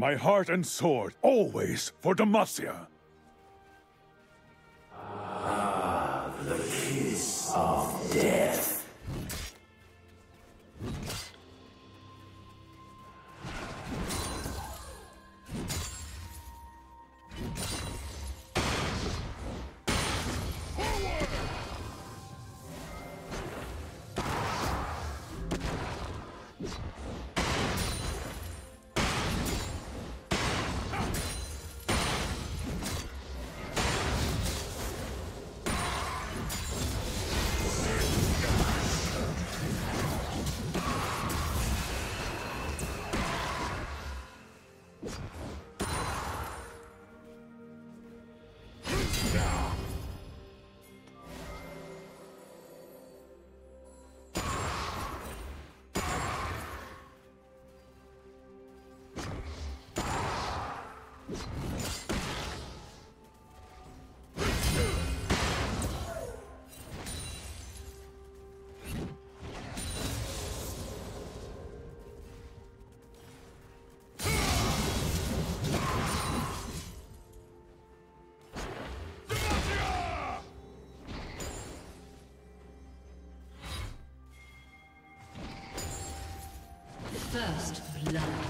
My heart and sword, always for Demacia. First blood.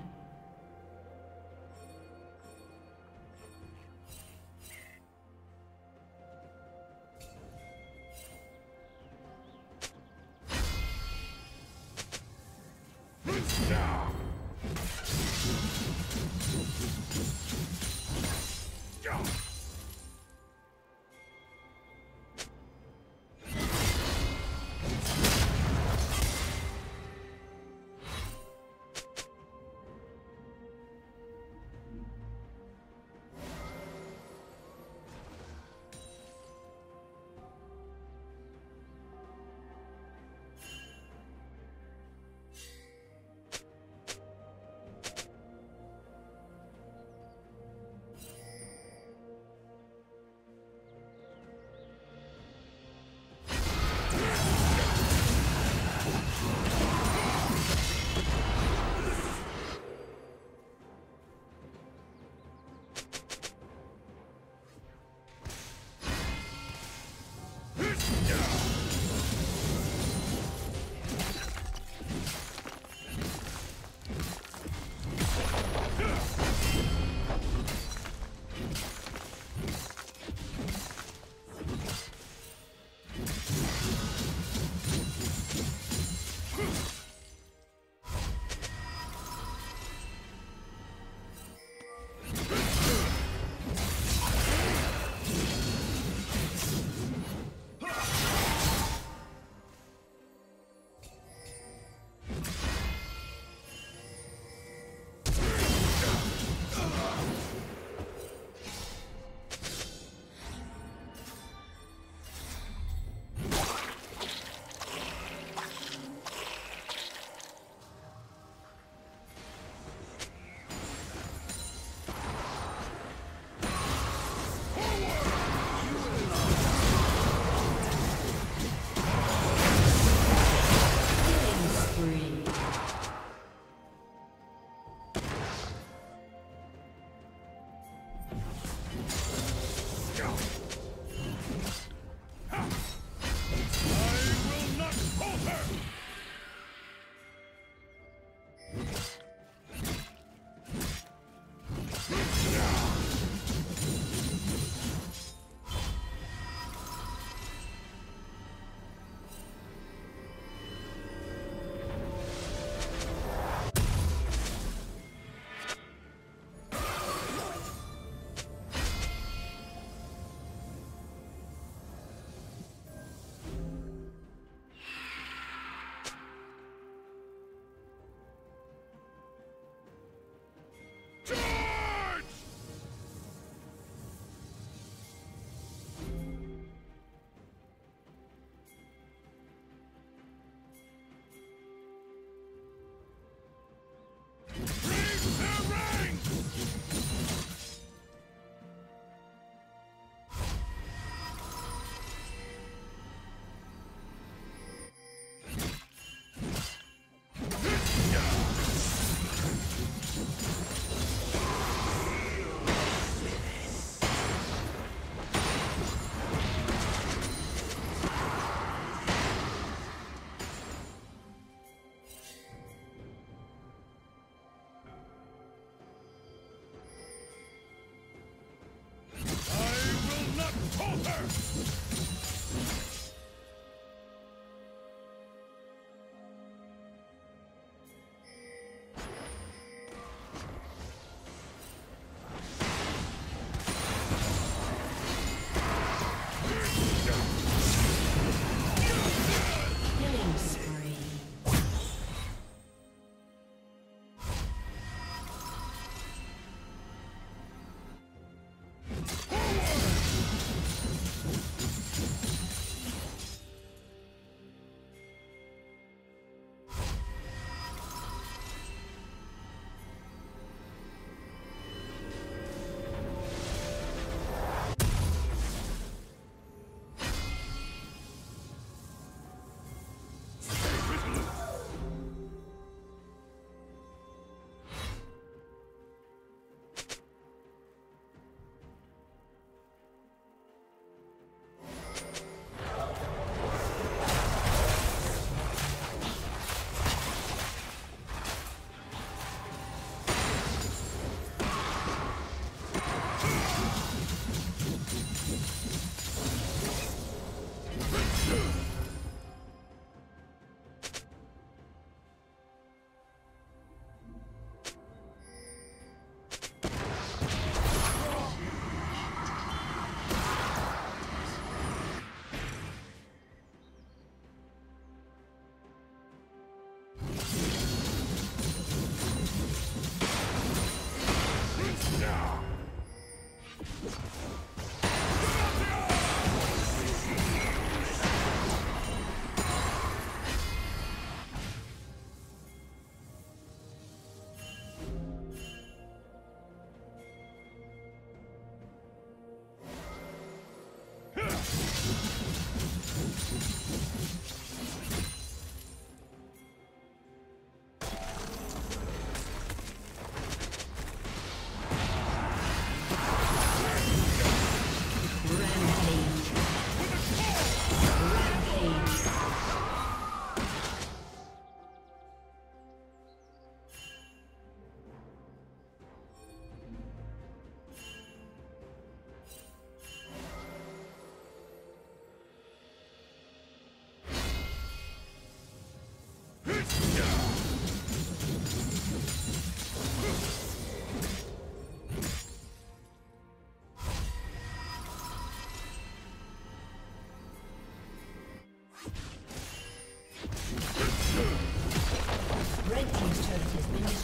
Earth.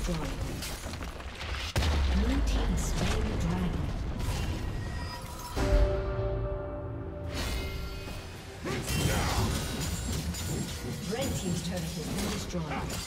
Destroyed. Blue Team's turret has been destroyed.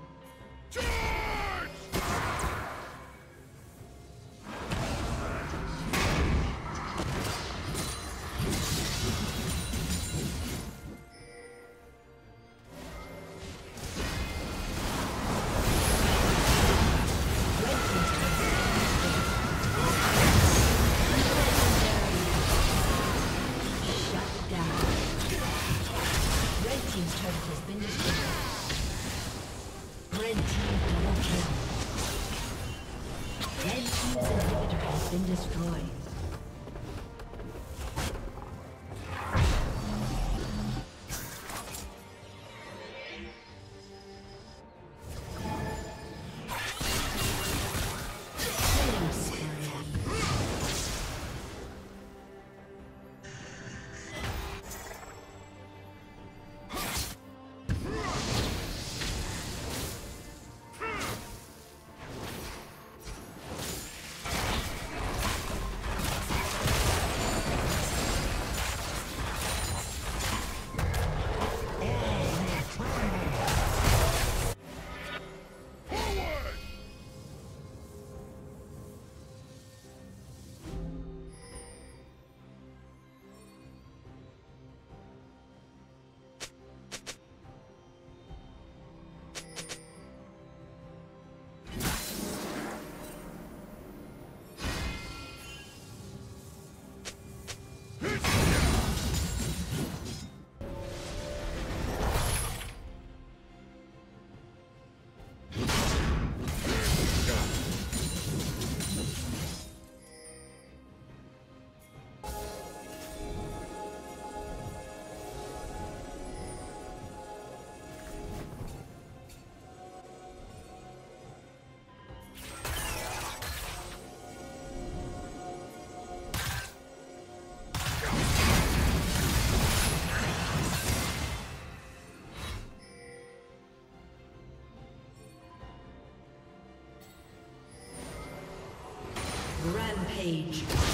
Rampage.